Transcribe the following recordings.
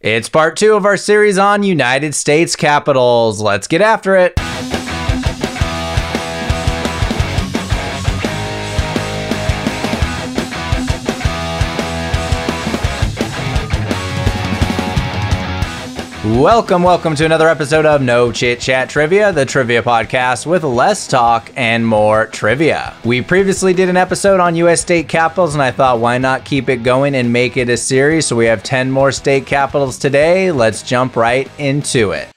It's part two of our series on United States capitals. Let's get after it. Welcome, welcome to another episode of No Chit Chat Trivia, the trivia podcast with less talk and more trivia. We previously did an episode on US state capitals, and I thought, why not keep it going and make it a series? So we have 10 more state capitals today. Let's jump right into it.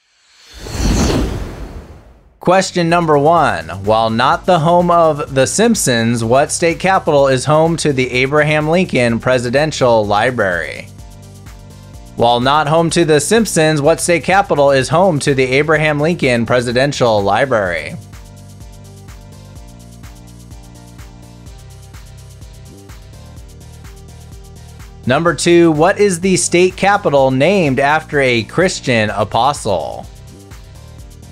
Question number one. While not the home of The Simpsons, what state capital is home to the Abraham Lincoln Presidential Library? While not home to The Simpsons, what state capital is home to the Abraham Lincoln Presidential Library? Number two, what is the state capital named after a Christian apostle?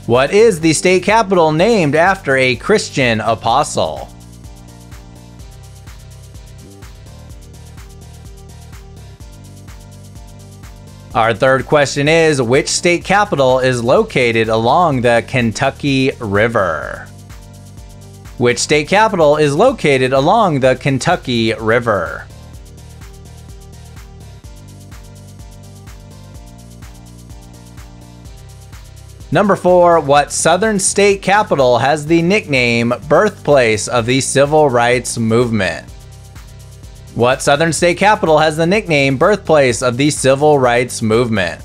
What is the state capital named after a Christian apostle? Our third question is Which state capital is located along the Kentucky River? Which state capital is located along the Kentucky River? Number four, what southern state capital has the nickname birthplace of the civil rights movement? What southern state capital has the nickname birthplace of the civil rights movement?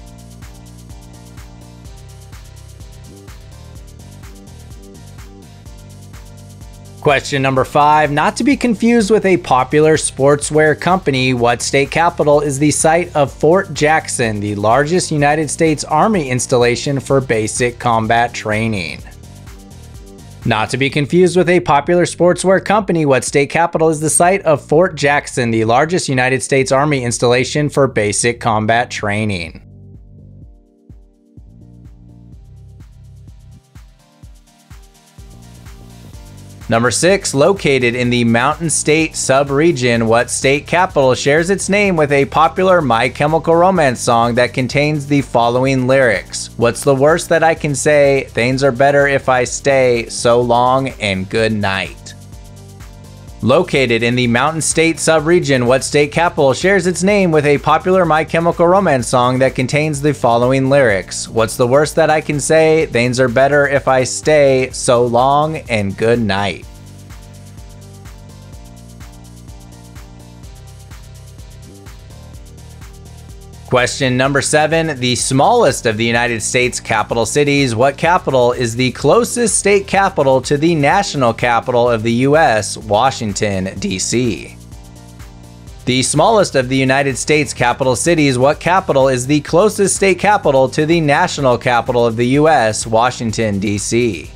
Question number five, not to be confused with a popular sportswear company, what state capital is the site of Fort Jackson, the largest United States Army installation for basic combat training? Not to be confused with a popular sportswear company, what state capital is the site of Fort Jackson, the largest United States Army installation for basic combat training? Number six, located in the Mountain State subregion, what state capital shares its name with a popular My Chemical Romance song that contains the following lyrics? What's the worst that I can say? Things are better if I stay. So long and good night. Located in the Mountain State subregion, what state capital shares its name with a popular My Chemical Romance song that contains the following lyrics? What's the worst that I can say? Things are better if I stay. So long and good night. Question number seven The smallest of the United States capital cities, what capital is the closest state capital to the national capital of the U.S., Washington, D.C.? The smallest of the United States capital cities, what capital is the closest state capital to the national capital of the U.S., Washington, D.C.?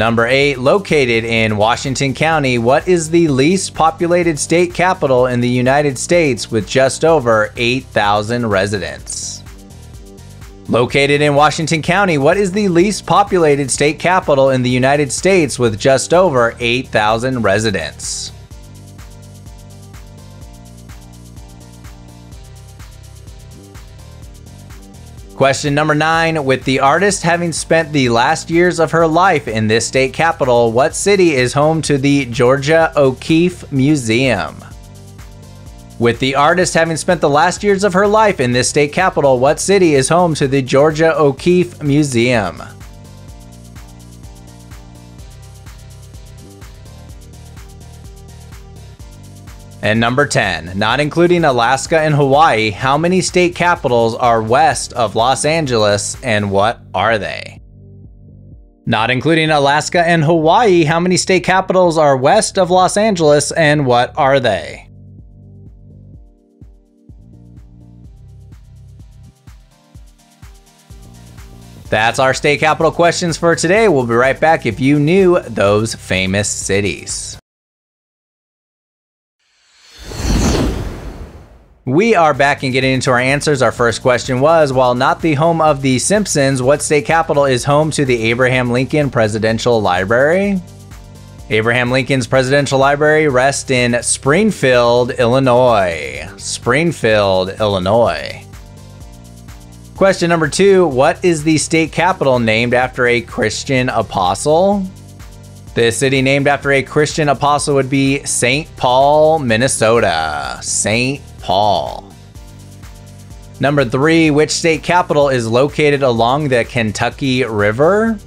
Number 8, located in Washington County, what is the least populated state capital in the United States with just over 8,000 residents? Located in Washington County, what is the least populated state capital in the United States with just over 8,000 residents? Question number nine With the artist having spent the last years of her life in this state capital, what city is home to the Georgia O'Keeffe Museum? With the artist having spent the last years of her life in this state capital, what city is home to the Georgia O'Keeffe Museum? And number 10, not including Alaska and Hawaii, how many state capitals are west of Los Angeles and what are they? Not including Alaska and Hawaii, how many state capitals are west of Los Angeles and what are they? That's our state capital questions for today. We'll be right back if you knew those famous cities. We are back and getting into our answers. Our first question was While not the home of The Simpsons, what state capital is home to the Abraham Lincoln Presidential Library? Abraham Lincoln's Presidential Library rests in Springfield, Illinois. Springfield, Illinois. Question number two What is the state capital named after a Christian apostle? The city named after a Christian apostle would be St. Paul, Minnesota. St. Paul. Number three, which state capital is located along the Kentucky River?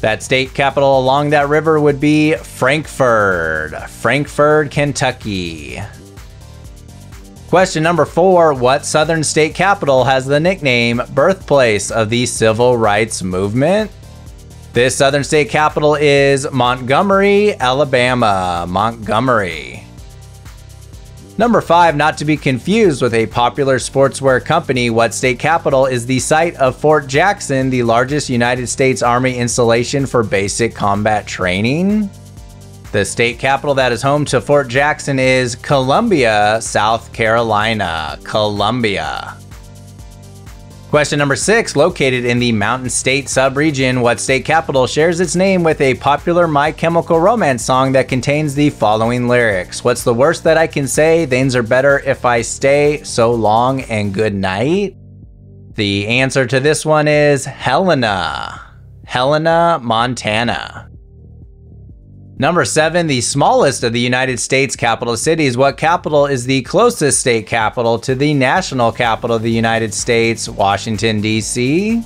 That state capital along that river would be Frankfort. Frankfort, Kentucky. Question number four What southern state capital has the nickname birthplace of the civil rights movement? This southern state capital is Montgomery, Alabama. Montgomery. Number five, not to be confused with a popular sportswear company, what state capital is the site of Fort Jackson, the largest United States Army installation for basic combat training? The state capital that is home to Fort Jackson is Columbia, South Carolina. Columbia. Question number six, located in the Mountain State subregion, what state capital shares its name with a popular My Chemical Romance song that contains the following lyrics? What's the worst that I can say? Things are better if I stay. So long and good night. The answer to this one is Helena. Helena, Montana. Number seven, the smallest of the United States capital cities. What capital is the closest state capital to the national capital of the United States, Washington, D.C.?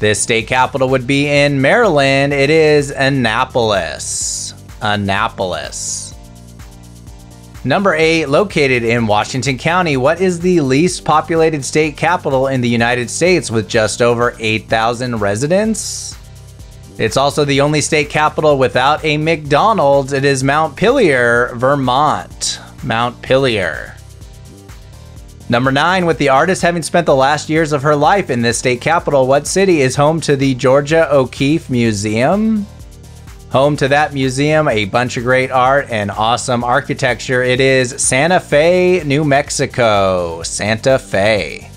This state capital would be in Maryland. It is Annapolis. Annapolis. Number eight, located in Washington County, what is the least populated state capital in the United States with just over 8,000 residents? It's also the only state capital without a McDonald's. It is Montpelier, Vermont. Montpelier. Number nine, with the artist having spent the last years of her life in this state capital, what city is home to the Georgia O'Keeffe Museum? Home to that museum, a bunch of great art and awesome architecture. It is Santa Fe, New Mexico. Santa Fe.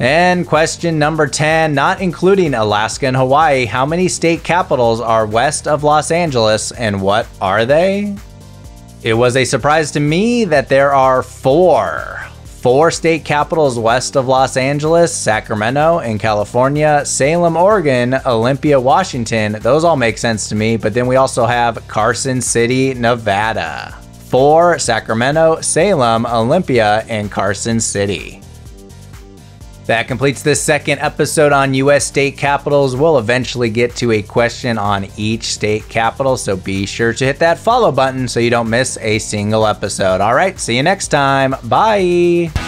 And question number 10, not including Alaska and Hawaii, how many state capitals are west of Los Angeles and what are they? It was a surprise to me that there are four. Four state capitals west of Los Angeles Sacramento in California, Salem, Oregon, Olympia, Washington. Those all make sense to me, but then we also have Carson City, Nevada. Four Sacramento, Salem, Olympia, and Carson City. That completes this second episode on US state capitals. We'll eventually get to a question on each state capital, so be sure to hit that follow button so you don't miss a single episode. All right, see you next time. Bye.